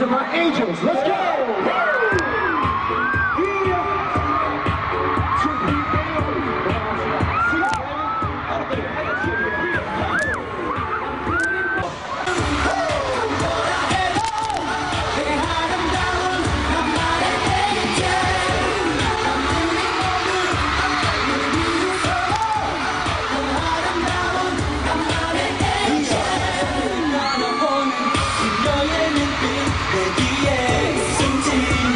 Are my angels. Let's go!